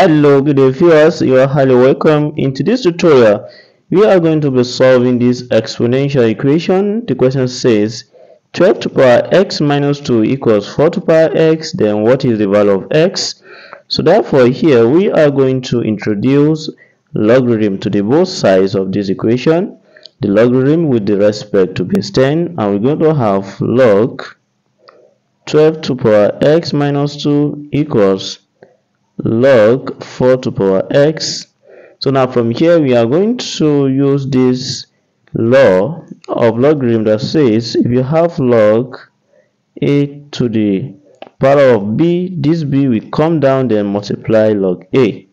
hello good day viewers. You are highly welcome. Into this tutorial we are going to be solving this exponential equation. The question says 12 to the power x minus 2 equals 4 to the power x then what is the value of x? So therefore here we are going to introduce logarithm to the both sides of this equation. The logarithm with the respect to base 10 and we're going to have log 12 to the power x minus 2 equals log 4 to power x. So now from here we are going to use this law of logarithm that says if you have log a to the power of b this b will come down then multiply log a.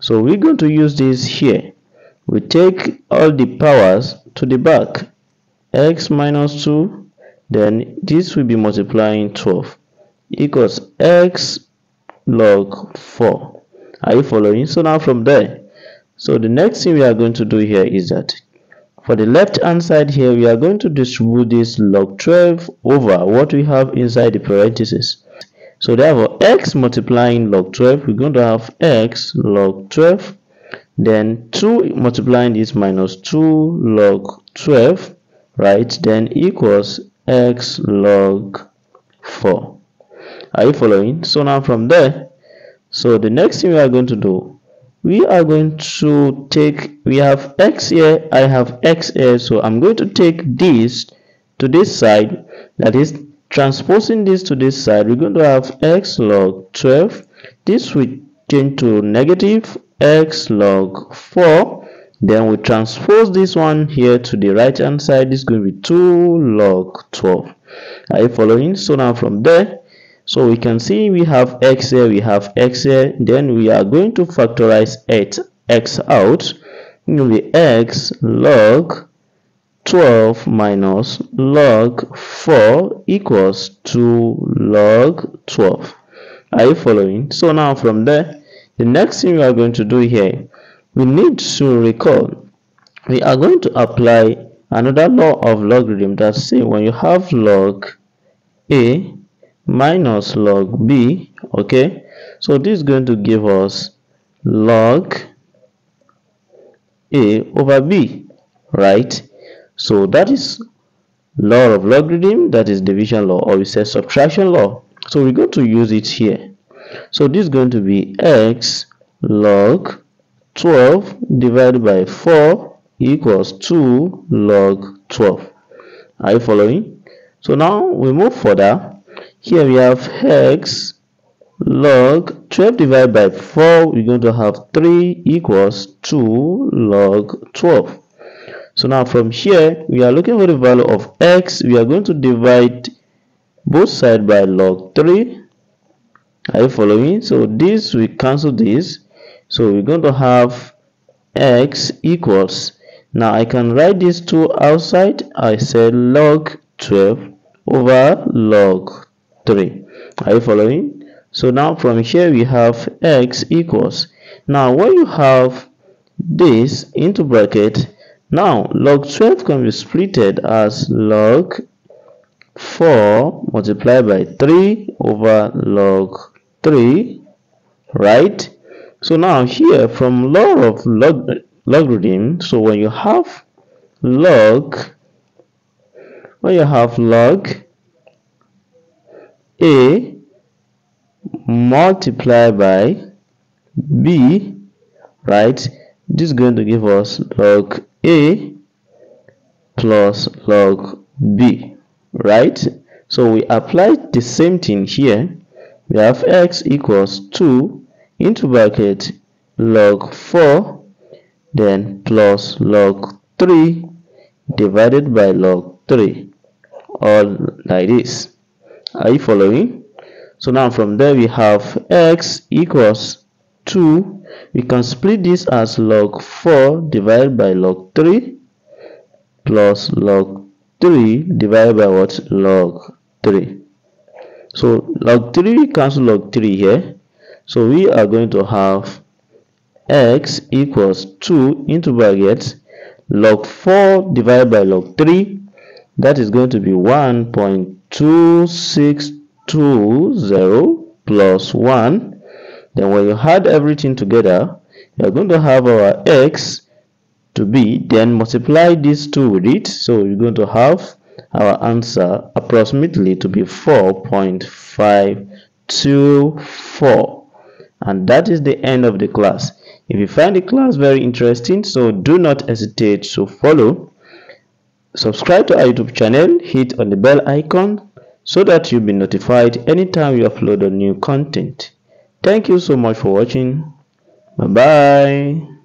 So we're going to use this here. We take all the powers to the back x minus 2 then this will be multiplying 12 equals x log 4 are you following? So now from there so the next thing we are going to do here is that for the left hand side here we are going to distribute this log 12 over what we have inside the parentheses. So therefore x multiplying log 12 we're going to have x log 12 then 2 multiplying this minus 2 log 12 right then equals x log 4 are you following? So now from there so the next thing we are going to do we are going to take we have x here i have x here. So i'm going to take this to this side that is transposing this to this side we're going to have x log 12 this will change to negative x log 4 then we transpose this one here to the right hand side. This is going to be 2 log 12 are you following? So now from there so we can see we have x here, we have x here. Then we are going to factorize it, x out. It will be x log 12 minus log 4 equals 2 log 12. Are you following? So now from there, the next thing we are going to do here, we need to recall. We are going to apply another law of logarithm that say when you have log a minus log b okay? So this is going to give us log a over b right? So that is law of logarithm that is division law or we say subtraction law. So we're going to use it here. So this is going to be x log 12 divided by 4 equals 2 log 12 are you following? So now we move further here we have x log 12 divided by 4 we're going to have 3 equals 2 log 12 so now from here we are looking for the value of x. We are going to divide both sides by log 3 are you following so this we cancel this. So we're going to have x equals now i can write these two outside. I said log 12 over log 3 are you following? So now from here we have x equals now when you have this into bracket now log 12 can be splitted as log 4 multiplied by 3 over log 3 right? So now here from law of log logarithm so when you have log when you have log a multiplied by b right? This is going to give us log a plus log b right? So we apply the same thing here. We have x equals 2 into bracket log 4 then plus log 3 divided by log 3 all like this are you following? So now from there we have x equals 2 we can split this as log 4 divided by log 3 plus log 3 divided by what? Log 3 so log 3 cancel log 3 here. So we are going to have x equals 2 into brackets log 4 divided by log 3 that is going to be 1.2620 plus 1 then when you add everything together you are going to have our x to be then multiply these two with it. So you're going to have our answer approximately to be 4.524 and that is the end of the class. If you find the class very interesting so do not hesitate to follow. Subscribe to our youtube channel hit on the bell icon so that you'll be notified anytime we upload a new content. Thank you so much for watching. Bye bye